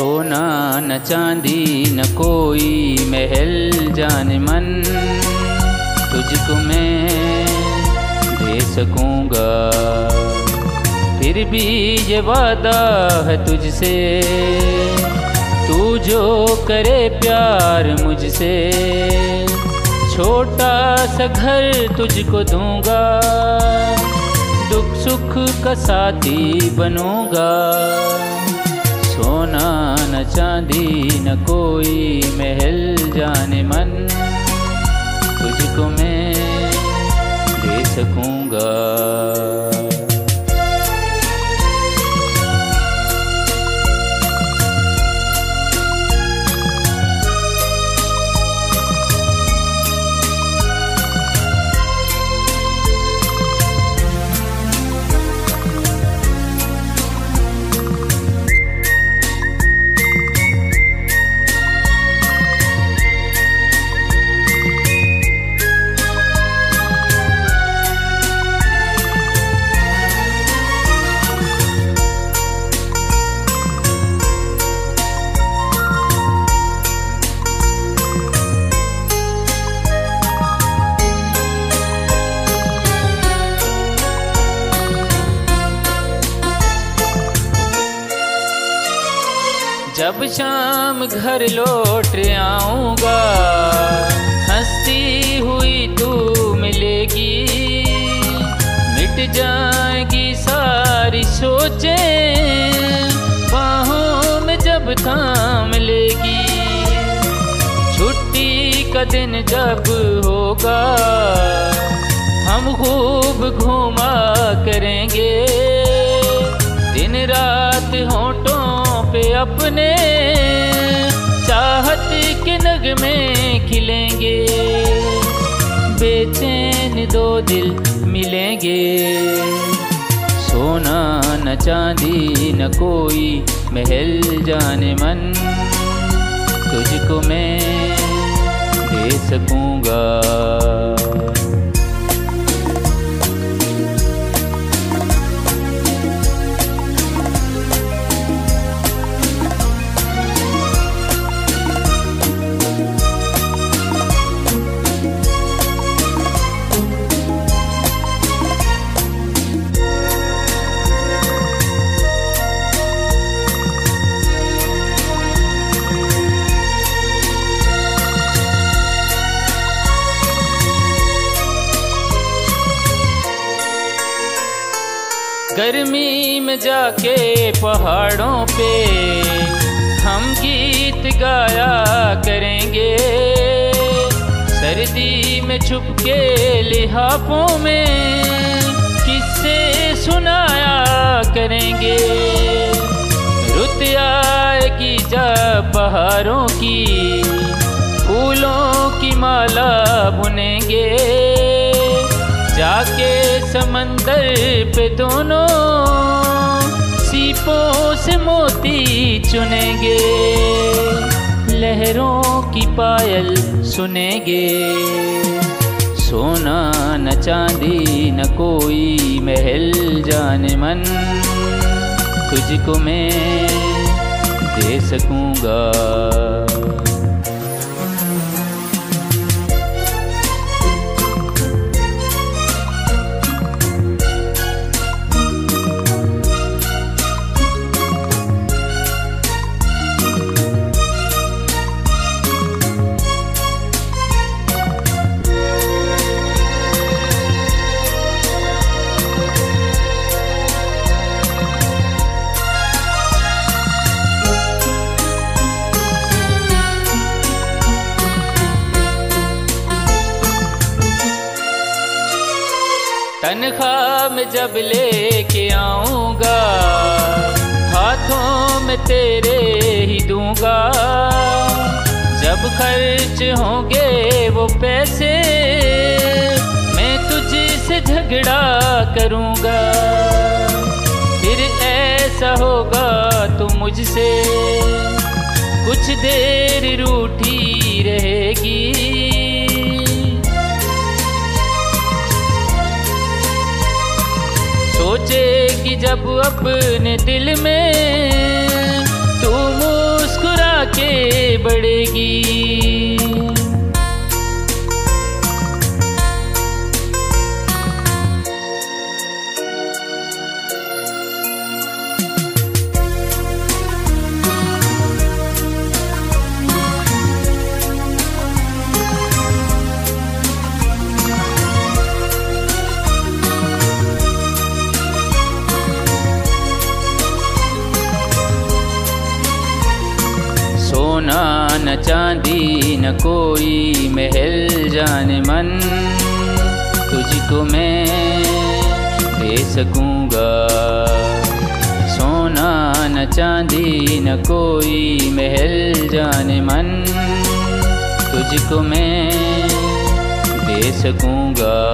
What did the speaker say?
न चांदी न कोई महल जान मन। तुझको मैं दे सकूँगा। फिर भी ये वादा है तुझसे। तू जो करे प्यार मुझसे। छोटा सा घर तुझको दूँगा। दुख सुख का साथी बनूँगा। सोना न चांदी न कोई महल जाने मन। तुझको मैं दे सकूँगा। जब शाम घर लौट आऊँगा, हंसती हुई तू मिलेगी। मिट जाएगी सारी सोचें, बाहों में जब थाम लेगी। छुट्टी का दिन जब होगा, हम खूब घूमा करेंगे। अपने चाहत के नग में खिलेंगे। बेचैन दो दिल मिलेंगे। सोना न चांदी न कोई महल जाने मन। तुझको मैं दे सकूँगा। गर्मी में जाके पहाड़ों पे हम गीत गाया करेंगे। सर्दी में छुप के लिहाफों में किस्से सुनाया करेंगे। रुत आएगी जब बहारों की फूलों की माला बुनेंगे। जाके समंदर पे दोनों सीपों से मोती चुनेंगे, लहरों की पायल सुनेंगे। सोना न चांदी न कोई महल जाने मन, तुझको मैं दे सकूँगा। तनख्वाह में जब लेके आऊँगा, हाथों में तेरे ही दूँगा। जब खर्च होंगे वो पैसे, मैं तुझसे झगड़ा करूँगा। फिर ऐसा होगा तो मुझसे कुछ देर सोचेगी जब अपने दिल में तू मुस्कुरा के बढ़ेगी। न चांदी, न कोई महल जाने मन। तुझको मैं दे सकूँगा। सोना न चांदी, न कोई महल जाने मन। तुझको मैं दे सकूँगा।